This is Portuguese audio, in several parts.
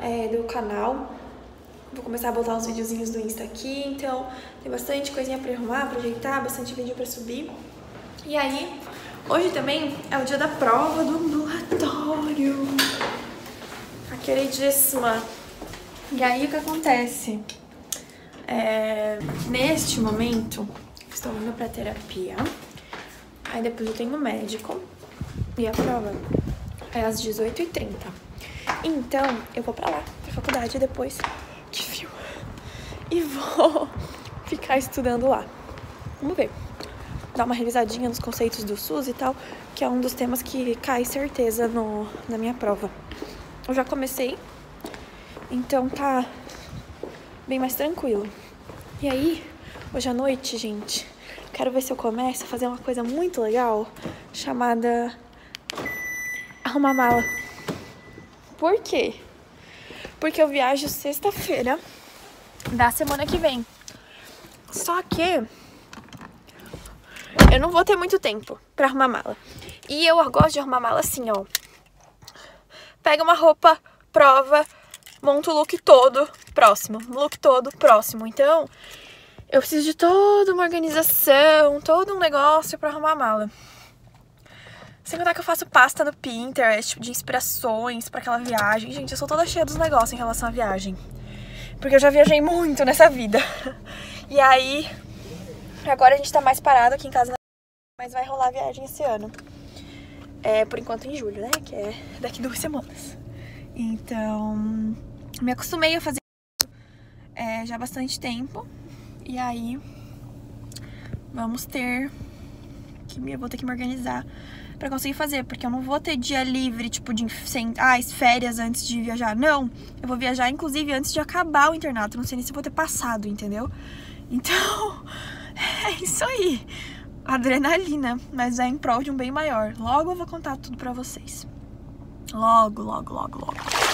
é, do canal. Vou começar a botar uns videozinhos do Insta aqui, então tem bastante coisinha pra arrumar, pra ajeitar, bastante vídeo pra subir. E aí, hoje também é o dia da prova do ambulatório. Queridíssima. E aí, o que acontece? É, neste momento, estou indo pra terapia. Aí depois eu tenho médico. E a prova é às 18h30. Então, eu vou pra lá, pra faculdade depois que fio. E vou ficar estudando lá. Vamos ver. Dar uma revisadinha nos conceitos do SUS e tal, que é um dos temas que cai certeza no, na minha prova. Eu já comecei, então tá bem mais tranquilo. E aí, hoje à noite, gente, quero ver se eu começo a fazer uma coisa muito legal chamada arrumar mala. Por quê? porque eu viajo sexta-feira da semana que vem. Só que eu não vou ter muito tempo pra arrumar mala. E eu gosto de arrumar mala assim, ó. Pega uma roupa, prova, monta o look todo próximo. Look todo próximo. Então, eu preciso de toda uma organização, todo um negócio pra arrumar mala. Sem contar que eu faço pasta no Pinterest, tipo, de inspirações para aquela viagem. Gente, eu sou toda cheia dos negócios em relação à viagem. Porque eu já viajei muito nessa vida. E aí, agora a gente tá mais parado aqui em casa, mas vai rolar a viagem esse ano. É, por enquanto em julho, né? Que é daqui duas semanas. Então, me acostumei a fazer é, já há bastante tempo. E aí, vamos ter que eu vou ter que me organizar para conseguir fazer, porque eu não vou ter dia livre, tipo, de sem, ah, férias antes de viajar. Não, eu vou viajar, inclusive, antes de acabar o internato. Não sei nem se vou ter passado, entendeu? Então, é isso aí. Adrenalina, mas é em prol de um bem maior. Logo eu vou contar tudo pra vocês. Logo, logo, logo, logo.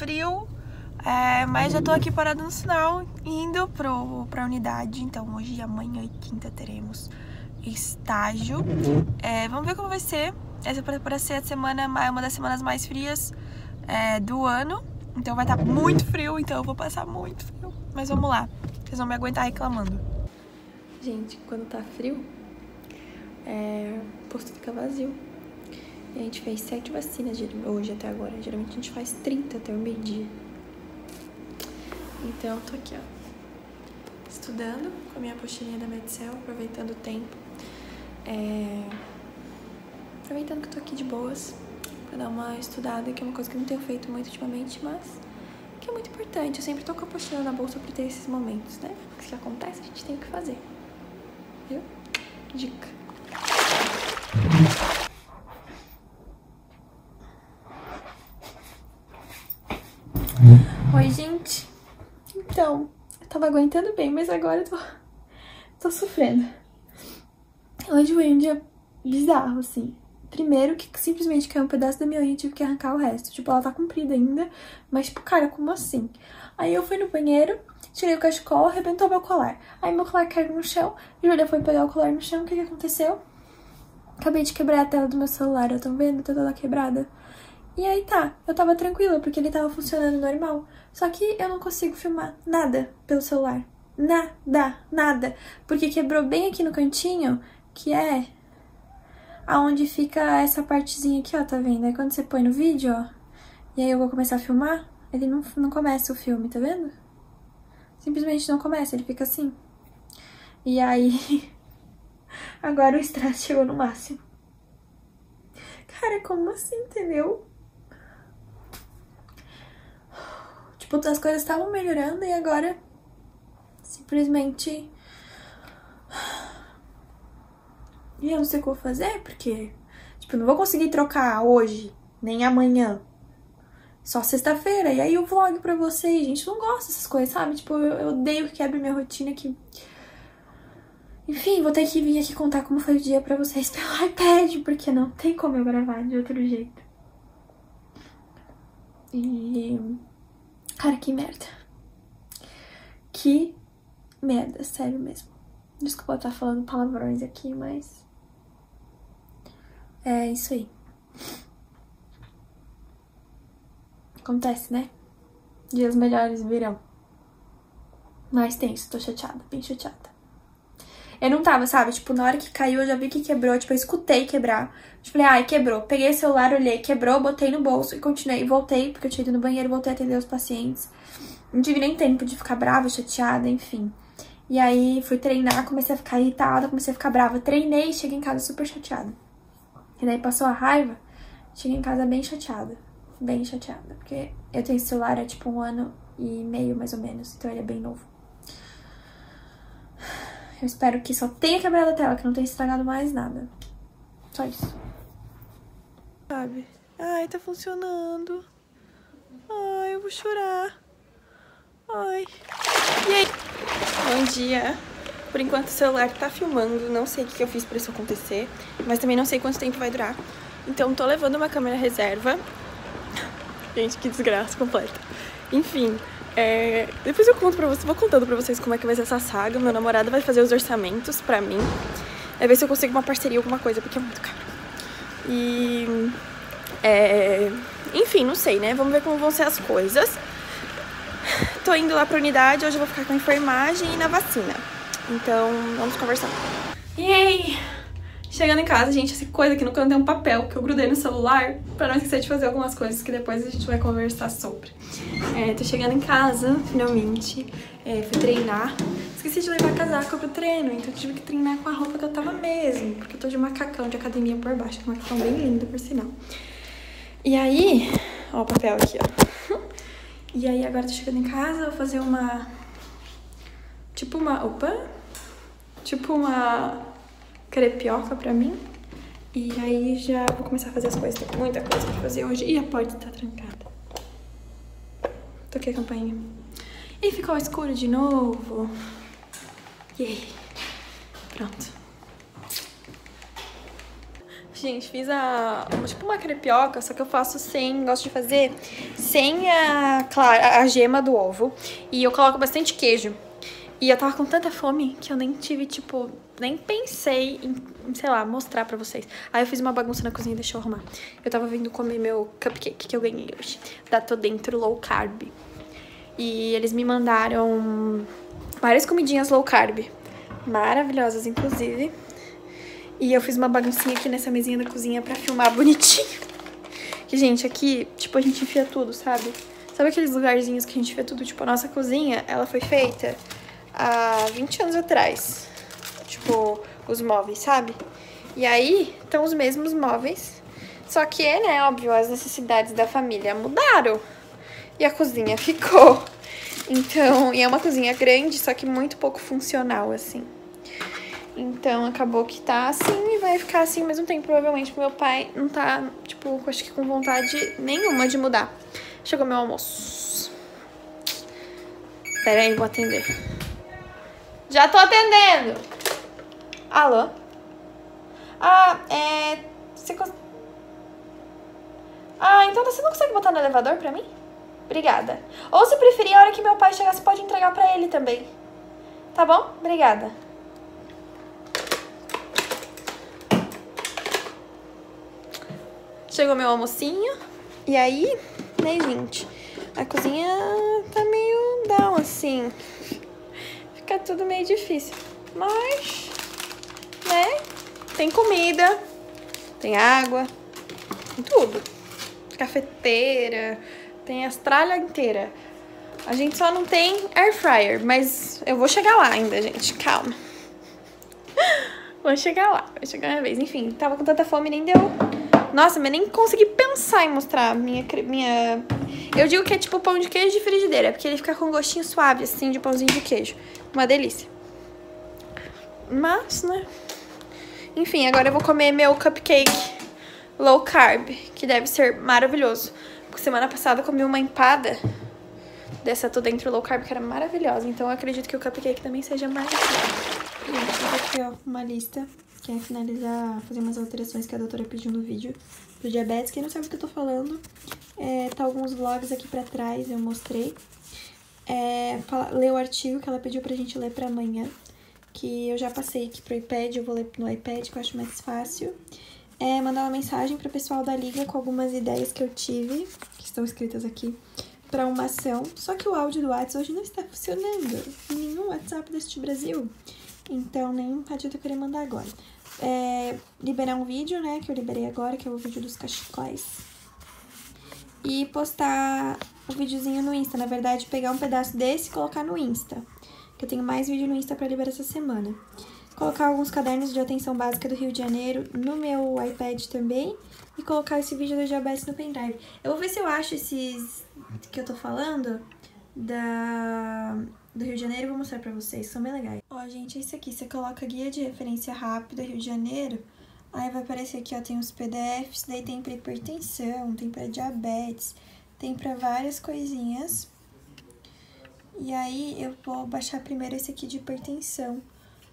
Frio. É, mas já tô aqui parada no sinal, indo pro, pra unidade. Então hoje, amanhã e quinta teremos estágio. É, vamos ver como vai ser. Essa para ser a semana, uma das semanas mais frias é, do ano. Então vai estar tá muito frio, então eu vou passar muito frio. Mas vamos lá, vocês vão me aguentar reclamando. Gente, quando tá frio, é, o posto fica vazio. E a gente fez sete vacinas hoje até agora. Geralmente a gente faz 30 até o meio-dia. Então, tô aqui, ó. Estudando com a minha apostilinha da Medicel, aproveitando o tempo. É, aproveitando que eu tô aqui de boas, pra dar uma estudada, que é uma coisa que eu não tenho feito muito ultimamente, mas que é muito importante. Eu sempre tô com a apostila na bolsa pra ter esses momentos, né? Porque se acontece, a gente tem que fazer viu? Dica. Oi, gente. Então, eu tava aguentando bem, mas agora eu tô, tô sofrendo. Hoje foi um dia bizarro, assim. Primeiro que simplesmente caiu um pedaço da minha unha e tive que arrancar o resto. Tipo, ela tá comprida ainda, mas tipo, cara, como assim? Aí eu fui no banheiro, tirei o cachecol, arrebentou meu colar. Aí meu colar caiu no chão, Júlia foi pegar o colar no chão, o que que aconteceu? Acabei de quebrar a tela do meu celular, eu tô vendo? Tá toda quebrada. E aí tá, eu tava tranquila, porque ele tava funcionando normal. Só que eu não consigo filmar nada pelo celular. Nada, nada. Porque quebrou bem aqui no cantinho, que é aonde fica essa partezinha aqui, ó, tá vendo? Aí quando você põe no vídeo, ó, e aí eu vou começar a filmar, ele não, não começa o filme, tá vendo? Simplesmente não começa, ele fica assim. E aí, agora o estresse chegou no máximo. Cara, como assim, entendeu? Tipo, as coisas estavam melhorando e agora simplesmente e eu não sei o que eu vou fazer, porque, tipo, não vou conseguir trocar hoje, nem amanhã. Só sexta-feira. E aí o vlog pra vocês, gente. Não gosto dessas coisas, sabe? Tipo, eu, eu odeio que quebre minha rotina que. Enfim, vou ter que vir aqui contar como foi o dia pra vocês pelo iPad, porque não tem como eu gravar de outro jeito. E. Cara, que merda. Que merda, sério mesmo. Desculpa estar falando palavrões aqui, mas. É isso aí. Acontece, né? Dias melhores virão. Mas tenso, tô chateada, bem chateada. Eu não tava, sabe? Tipo, na hora que caiu, eu já vi que quebrou. Tipo, eu escutei quebrar. Eu falei, ai, quebrou. Peguei o celular, olhei, quebrou, botei no bolso e continuei. Voltei, porque eu tinha ido no banheiro, voltei a atender os pacientes. Não tive nem tempo de ficar brava, chateada, enfim. E aí, fui treinar, comecei a ficar irritada, comecei a ficar brava. Treinei cheguei em casa super chateada. E daí passou a raiva, cheguei em casa bem chateada. Bem chateada. Porque eu tenho celular há tipo um ano e meio, mais ou menos. Então ele é bem novo. Eu espero que só tenha quebrado a tela, que não tenha estragado mais nada. Só isso. Sabe? Ai, tá funcionando. Ai, eu vou chorar. Ai. E aí? Bom dia. Por enquanto o celular tá filmando, não sei o que eu fiz pra isso acontecer, mas também não sei quanto tempo vai durar. Então tô levando uma câmera reserva. Gente, que desgraça completa. Enfim, é... depois eu conto pra vocês, vou contando pra vocês como é que vai ser essa saga. Meu namorado vai fazer os orçamentos pra mim. Vai ver se eu consigo uma parceria, alguma coisa, porque é muito caro. E... É... Enfim, não sei, né? Vamos ver como vão ser as coisas. Tô indo lá pra unidade, hoje eu vou ficar com a enfermagem e na vacina. Então, vamos conversar. E aí? Chegando em casa, gente, essa coisa aqui no canto é um papel que eu grudei no celular pra não esquecer de fazer algumas coisas que depois a gente vai conversar sobre. É, tô chegando em casa, finalmente. É, fui treinar. Esqueci de levar casaco pro treino, então tive que treinar com a roupa que eu tava mesmo. Porque eu tô de macacão de academia por baixo, um macacão bem lindo, por sinal. E aí, ó o papel aqui, ó. E aí agora tô chegando em casa, vou fazer uma... Tipo uma... Opa! Tipo uma crepioca pra mim. E aí já vou começar a fazer as coisas. Tem muita coisa pra fazer hoje. E a porta tá trancada. Toquei a campainha. E ficou escuro de novo. Yay. Pronto. Gente, fiz a, tipo uma crepioca, só que eu faço sem, gosto de fazer sem a, a gema do ovo. E eu coloco bastante queijo. E eu tava com tanta fome que eu nem tive, tipo, nem pensei em, sei lá, mostrar pra vocês. Aí eu fiz uma bagunça na cozinha, deixa eu arrumar. Eu tava vindo comer meu cupcake que eu ganhei hoje, da Tô Dentro Low Carb. E eles me mandaram várias comidinhas low carb, maravilhosas, inclusive. E eu fiz uma baguncinha aqui nessa mesinha da cozinha pra filmar bonitinho. Que, gente, aqui, tipo, a gente enfia tudo, sabe? Sabe aqueles lugarzinhos que a gente enfia tudo? Tipo, a nossa cozinha, ela foi feita há 20 anos atrás. Tipo, os móveis, sabe? E aí, estão os mesmos móveis. Só que, né, óbvio, as necessidades da família mudaram. E a cozinha ficou. Então, e é uma cozinha grande, só que muito pouco funcional, assim. Então acabou que tá assim e vai ficar assim ao mesmo tempo, provavelmente. Meu pai não tá, tipo, acho que com vontade nenhuma de mudar. Chegou meu almoço. Pera aí, vou atender. Já tô atendendo! Alô? Ah, é... Você cons... Ah, então você não consegue botar no elevador pra mim? Obrigada. Ou se preferir, a hora que meu pai chegar, você pode entregar pra ele também. Tá bom? Obrigada. Chegou meu almocinho. E aí, né, gente? A cozinha tá meio down, assim. Fica tudo meio difícil. Mas, né? Tem comida, tem água, tem tudo. Cafeteira, tem as tralhas inteiras. A gente só não tem air fryer, mas eu vou chegar lá ainda, gente. Calma. Vou chegar lá, vou chegar minha vez. Enfim, tava com tanta fome, nem deu nossa, mas nem consegui pensar em mostrar minha, minha... Eu digo que é tipo pão de queijo de frigideira, porque ele fica com um gostinho suave, assim, de pãozinho de queijo. Uma delícia. Mas, né? Enfim, agora eu vou comer meu cupcake low carb, que deve ser maravilhoso. Porque semana passada eu comi uma empada dessa tudo dentro low carb, que era maravilhosa. Então eu acredito que o cupcake também seja maravilhoso. Gente, aqui, ó, uma lista quer finalizar, fazer umas alterações que a doutora pediu no vídeo do diabetes. Quem não sabe o que eu tô falando, é, tá alguns vlogs aqui pra trás, eu mostrei. É, ler o artigo que ela pediu pra gente ler pra amanhã, que eu já passei aqui pro iPad, eu vou ler no iPad, que eu acho mais fácil. É, mandar uma mensagem pro pessoal da Liga com algumas ideias que eu tive, que estão escritas aqui, para uma ação. Só que o áudio do WhatsApp hoje não está funcionando nenhum WhatsApp deste Brasil. Então, nem adianta eu querer mandar agora. É, liberar um vídeo, né, que eu liberei agora, que é o vídeo dos cachecóis. E postar o videozinho no Insta. Na verdade, pegar um pedaço desse e colocar no Insta. Que eu tenho mais vídeo no Insta pra liberar essa semana. Colocar alguns cadernos de atenção básica do Rio de Janeiro no meu iPad também. E colocar esse vídeo do diabetes no pendrive. Eu vou ver se eu acho esses que eu tô falando da do Rio de Janeiro, vou mostrar pra vocês, são bem legais. Ó, gente, esse aqui, você coloca guia de referência rápida Rio de Janeiro, aí vai aparecer aqui, ó, tem os PDFs, daí tem pra hipertensão, tem pra diabetes, tem pra várias coisinhas. E aí eu vou baixar primeiro esse aqui de hipertensão,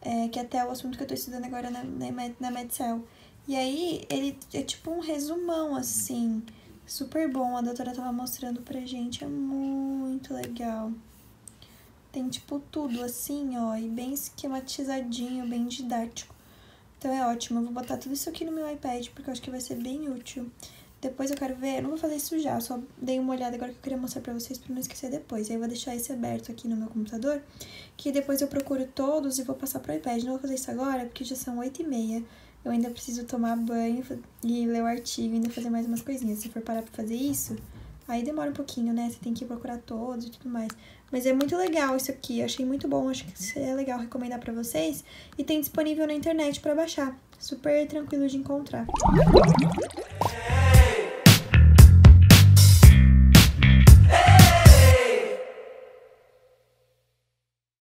é, que é até o assunto que eu tô estudando agora na, na, na Medcel. E aí ele é tipo um resumão, assim, super bom, a doutora tava mostrando pra gente, é muito legal. Tem, tipo, tudo assim, ó, e bem esquematizadinho, bem didático. Então é ótimo, eu vou botar tudo isso aqui no meu iPad, porque eu acho que vai ser bem útil. Depois eu quero ver, eu não vou fazer isso já, só dei uma olhada agora que eu queria mostrar pra vocês pra não esquecer depois. Aí eu vou deixar esse aberto aqui no meu computador, que depois eu procuro todos e vou passar pro iPad. Não vou fazer isso agora, porque já são oito e meia. Eu ainda preciso tomar banho e ler o artigo, ainda fazer mais umas coisinhas. Se for parar pra fazer isso, aí demora um pouquinho, né? Você tem que procurar todos e tudo mais. Mas é muito legal isso aqui, achei muito bom, acho que é legal recomendar pra vocês. E tem disponível na internet pra baixar, super tranquilo de encontrar.